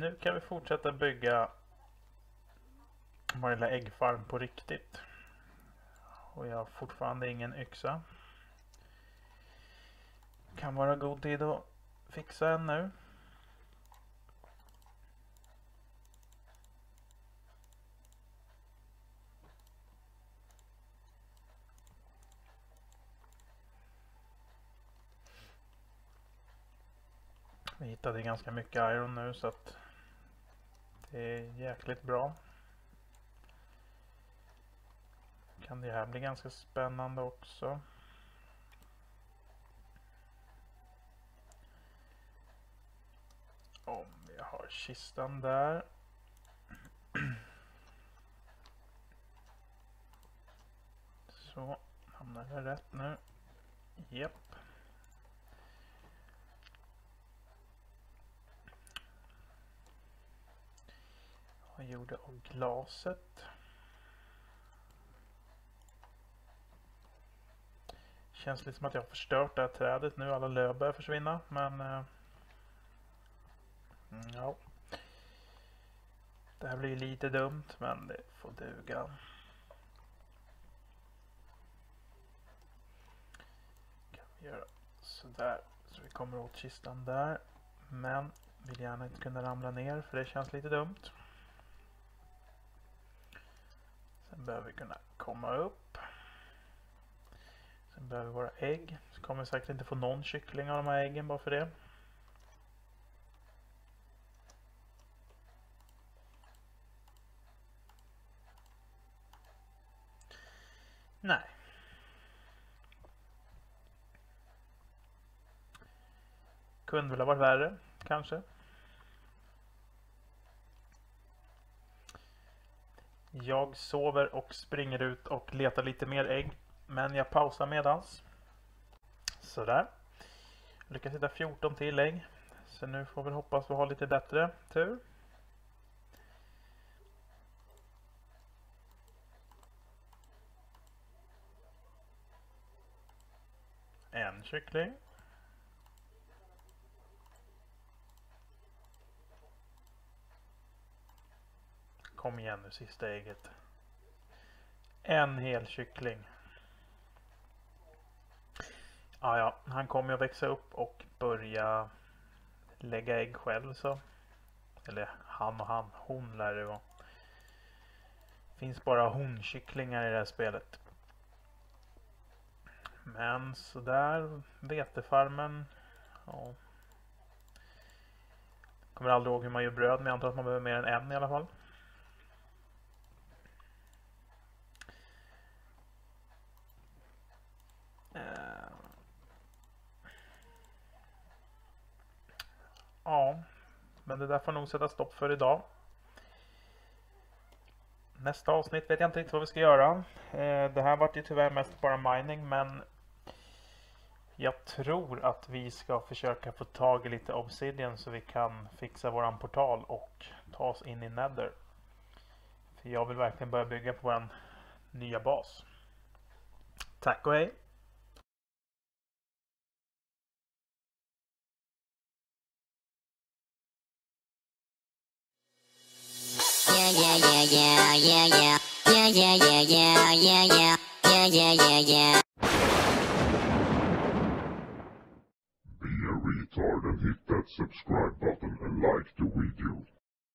Nu kan vi fortsätta bygga vår lilla äggfarm på riktigt. Och jag har fortfarande ingen yxa. Kan vara god tid att fixa en nu. Vi hittade ganska mycket iron nu så att det är jäkligt bra. Kan det här bli ganska spännande också. Om vi har kistan där. Så, hamnar jag rätt nu? Japp. Vad gjorde av glaset? Känns lite som att jag har förstört det här trädet nu. Alla löv börjar försvinna. Men... Eh, mm, ja. Det här blir lite dumt men det får duga. Kan vi göra sådär. Så vi kommer åt kistan där. Men vill gärna inte kunna ramla ner för det känns lite dumt. Sen behöver vi kunna komma upp. Sen behöver vi våra ägg. Så kommer vi säkert inte få någon kyckling av de här äggen bara för det. Nej. Kunde väl ha varit värre, kanske. Jag sover och springer ut och letar lite mer ägg. Men jag pausar medans. Sådär. Lyckas hitta 14 till ägg. Så nu får vi hoppas vi har lite bättre tur. En kyckling. Kom igen nu, sista ägget. En hel kyckling. Ja, ja, han kommer att växa upp och börja lägga ägg själv så. Eller han och han, hon lär det vara. Finns bara honkycklingar i det här spelet. Men sådär, vetefarmen. Ja. Kommer aldrig ihåg hur man gör bröd men jag antar att man behöver mer än en i alla fall. Eh. Ja, men det där får nog sätta stopp för idag. Nästa avsnitt vet jag inte riktigt vad vi ska göra. Eh, det här vart ju tyvärr mest bara mining men jag tror att vi ska försöka få tag i lite obsidian så vi kan fixa våran portal och ta oss in i Nether. För jag vill verkligen börja bygga på våran nya bas. Tack och hej! Be a retard and hit that subscribe button and like the video.